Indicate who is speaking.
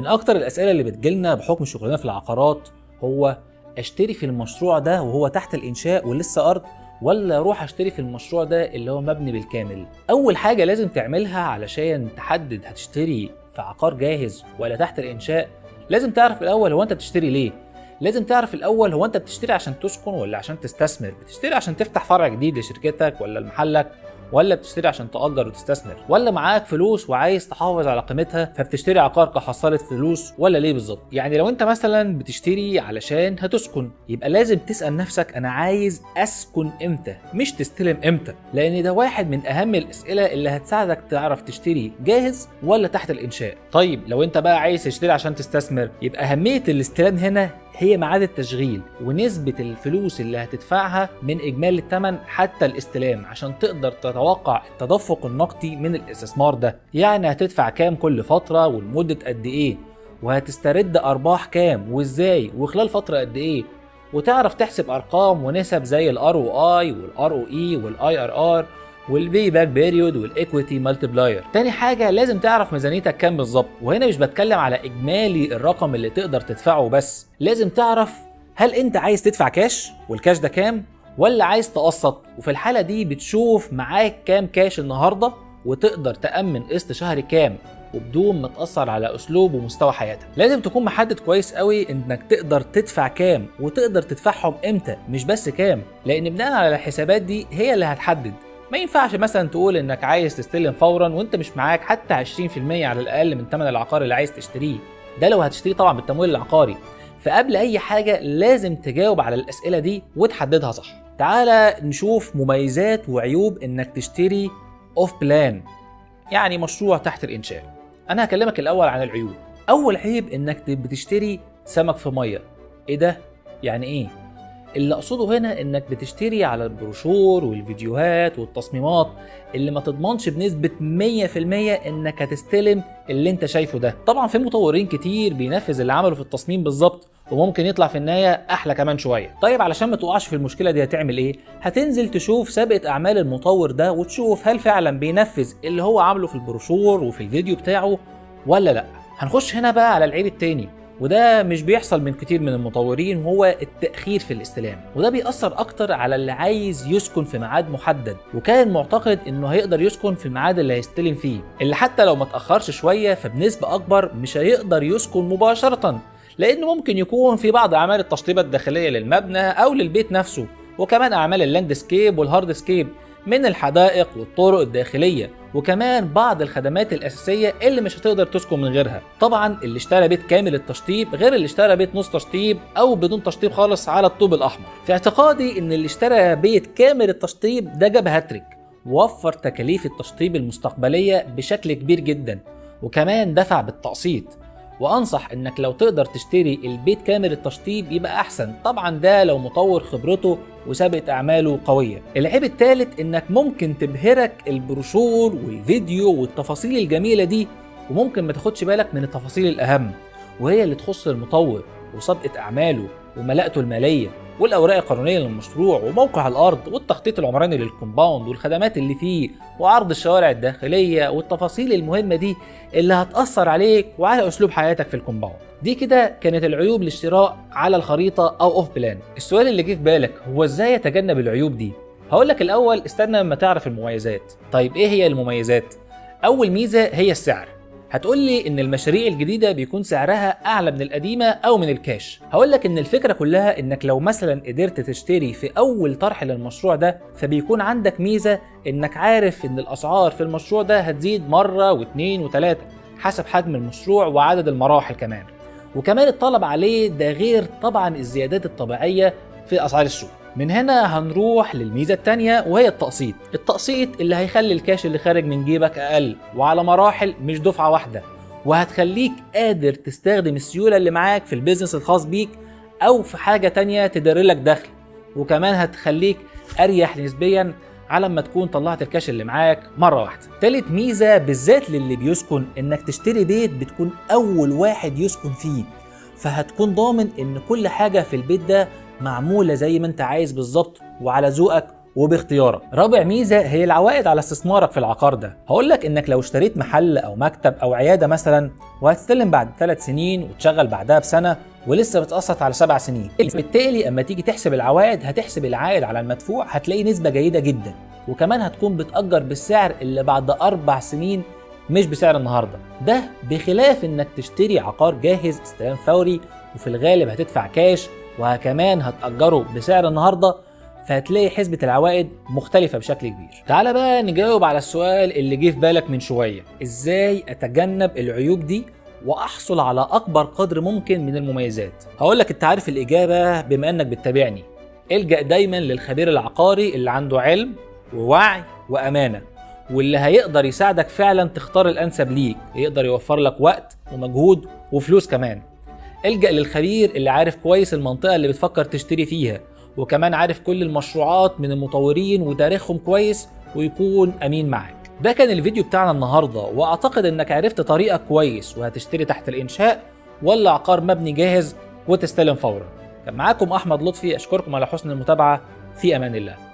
Speaker 1: من أكتر الأسئلة اللي بتجيلنا بحكم شغلنا في العقارات هو أشتري في المشروع ده وهو تحت الإنشاء ولسه أرض ولا أروح أشتري في المشروع ده اللي هو مبني بالكامل؟ أول حاجة لازم تعملها علشان تحدد هتشتري في عقار جاهز ولا تحت الإنشاء. لازم تعرف الأول هو أنت بتشتري ليه؟ لازم تعرف الأول هو أنت بتشتري عشان تسكن ولا عشان تستثمر؟ بتشتري عشان تفتح فرع جديد لشركتك ولا لمحلك؟ ولا بتشتري عشان تأجر وتستثمر ولا معاك فلوس وعايز تحافظ على قيمتها فبتشتري عقار كحصالة فلوس ولا ليه بالظبط؟ يعني لو انت مثلا بتشتري علشان هتسكن يبقى لازم تسأل نفسك أنا عايز أسكن إمتى؟ مش تستلم إمتى؟ لأن ده واحد من أهم الأسئلة اللي هتساعدك تعرف تشتري جاهز ولا تحت الإنشاء. طيب لو انت بقى عايز تشتري عشان تستثمر يبقى أهمية الاستلام هنا هي ميعاد التشغيل ونسبة الفلوس اللي هتدفعها من إجمالي الثمن حتى الاستلام عشان تقدر تتوقع التدفق النقدي من الاستثمار ده. يعني هتدفع كام كل فترة ولمدة قد إيه؟ وهتسترد أرباح كام؟ وإزاي؟ وخلال فترة قد إيه؟ وتعرف تحسب أرقام ونسب زي ال ROI وال ROE وال IRR وال payback period وال equity multiplier تاني حاجة لازم تعرف ميزانيتك كام بالظبط. وهنا مش بتكلم على إجمالي الرقم اللي تقدر تدفعه بس. لازم تعرف هل أنت عايز تدفع كاش والكاش ده كام؟ ولا عايز تقسط. وفي الحالة دي بتشوف معاك كام كاش النهارده وتقدر تأمن قسط شهري كام وبدون ما تأثر على أسلوب ومستوى حياتك. لازم تكون محدد كويس قوي إنك تقدر تدفع كام وتقدر تدفعهم إمتى مش بس كام. لأن بناء على الحسابات دي هي اللي هتحدد. ما ينفعش مثلا تقول إنك عايز تستلم فورا وأنت مش معاك حتى 20% على الأقل من ثمن العقار اللي عايز تشتريه. ده لو هتشتريه طبعا بالتمويل العقاري. فقبل أي حاجة لازم تجاوب على الأسئلة دي وتحددها صح. تعالى نشوف مميزات وعيوب إنك تشتري off plan يعني مشروع تحت الإنشاء. أنا هكلمك الأول عن العيوب. أول عيب إنك بتشتري سمك في مية. إيه ده؟ يعني إيه؟ اللي أقصده هنا إنك بتشتري على البروشور والفيديوهات والتصميمات اللي ما تضمنش بنسبة 100% إنك هتستلم اللي أنت شايفه ده. طبعا في مطورين كتير بينفذ اللي عمله في التصميم بالظبط وممكن يطلع في النهاية أحلى كمان شوية. طيب علشان ما تقعش في المشكلة دي هتعمل إيه هتنزل تشوف سابقة أعمال المطور ده وتشوف هل فعلا بينفذ اللي هو عامله في البروشور وفي الفيديو بتاعه ولا لأ. هنخش هنا بقى على العيب التاني. وده مش بيحصل من كتير من المطورين وهو التأخير في الاستلام. وده بيأثر أكتر على اللي عايز يسكن في ميعاد محدد. وكان معتقد إنه هيقدر يسكن في الميعاد اللي هيستلم فيه اللي حتى لو ما تأخرش شوية فبنسبة أكبر مش هيقدر يسكن مباشرة لأنه ممكن يكون في بعض أعمال التشطيب الداخلية للمبنى أو للبيت نفسه وكمان أعمال ال landscape وال hardscape. من الحدائق والطرق الداخلية وكمان بعض الخدمات الأساسية اللي مش هتقدر تسكن من غيرها. طبعا اللي اشترى بيت كامل التشطيب غير اللي اشترى بيت نص تشطيب أو بدون تشطيب خالص على الطوب الأحمر. في اعتقادي إن اللي اشترى بيت كامل التشطيب ده جاب هاتريك وفر تكاليف التشطيب المستقبلية بشكل كبير جدا وكمان دفع بالتقسيط. وأنصح إنك لو تقدر تشتري البيت كامل التشطيب يبقى أحسن. طبعا ده لو مطور خبرته وسابقه أعماله قوية. العيب الثالث إنك ممكن تبهرك البروشور والفيديو والتفاصيل الجميلة دي وممكن ما تاخدش بالك من التفاصيل الأهم وهي اللي تخص المطور وسابقة أعماله. وملاءته المالية والأوراق القانونية للمشروع وموقع الأرض والتخطيط العمراني لل compound والخدمات اللي فيه وعرض الشوارع الداخلية والتفاصيل المهمة دي اللي هتأثر عليك وعلى أسلوب حياتك في ال compound. دي كده كانت العيوب للشراء على الخريطة أو off plan. السؤال اللي جه في بالك هو إزاي اتجنب العيوب دي؟ هقول لك الأول استنى لما تعرف المميزات. طيب إيه هي المميزات؟ أول ميزة هي السعر. هتقول لي إن المشاريع الجديدة بيكون سعرها أعلى من القديمة أو من الكاش. هقول لك إن الفكرة كلها إنك لو مثلا قدرت تشتري في أول طرح للمشروع ده فبيكون عندك ميزة إنك عارف إن الأسعار في المشروع ده هتزيد مرة واثنين وثلاثه حسب حجم المشروع وعدد المراحل كمان. وكمان الطلب عليه ده غير طبعا الزيادات الطبيعية في أسعار السوق. من هنا هنروح للميزة التانية وهي التقسيط. التقسيط اللي هيخلي الكاش اللي خارج من جيبك أقل وعلى مراحل مش دفعة واحدة وهتخليك قادر تستخدم السيولة اللي معاك في ال business الخاص بيك أو في حاجة تانية تدر لك دخل. وكمان هتخليك أريح نسبيا على ما تكون طلعت الكاش اللي معاك مرة واحدة. تالت ميزة بالذات للي بيسكن إنك تشتري بيت بتكون أول واحد يسكن فيه فهتكون ضامن إن كل حاجة في البيت ده معمولة زي ما انت عايز بالظبط وعلى ذوقك وباختيارك. رابع ميزة هي العوائد على استثمارك في العقار ده. هقول لك إنك لو اشتريت محل أو مكتب أو عيادة مثلا وهتستلم بعد ثلاث سنين وتشغل بعدها بسنة ولسه بتقسط على سبع سنين. بالتالي أما تيجي تحسب العوائد هتحسب العائد على المدفوع هتلاقي نسبة جيدة جدا. وكمان هتكون بتأجر بالسعر اللي بعد أربع سنين مش بسعر النهارده. ده بخلاف إنك تشتري عقار جاهز استلام فوري وفي الغالب هتدفع كاش وكمان هتأجره بسعر النهارده فهتلاقي حسبة العوائد مختلفة بشكل كبير. تعالى بقى نجاوب على السؤال اللي جه في بالك من شوية، إزاي أتجنب العيوب دي وأحصل على أكبر قدر ممكن من المميزات؟ هقول لك انت عارف الإجابة بما إنك بتتابعني. إلجأ دايما للخبير العقاري اللي عنده علم ووعي وأمانة واللي هيقدر يساعدك فعلا تختار الأنسب ليك، يقدر يوفر لك وقت ومجهود وفلوس كمان. الجأ للخبير اللي عارف كويس المنطقة اللي بتفكر تشتري فيها وكمان عارف كل المشروعات من المطورين وتاريخهم كويس ويكون أمين معاك. ده كان الفيديو بتاعنا النهارده وأعتقد إنك عرفت طريقة كويس وهتشتري تحت الإنشاء ولا عقار مبني جاهز وتستلم فورا. كان معاكم أحمد لطفي أشكركم على حسن المتابعة في أمان الله.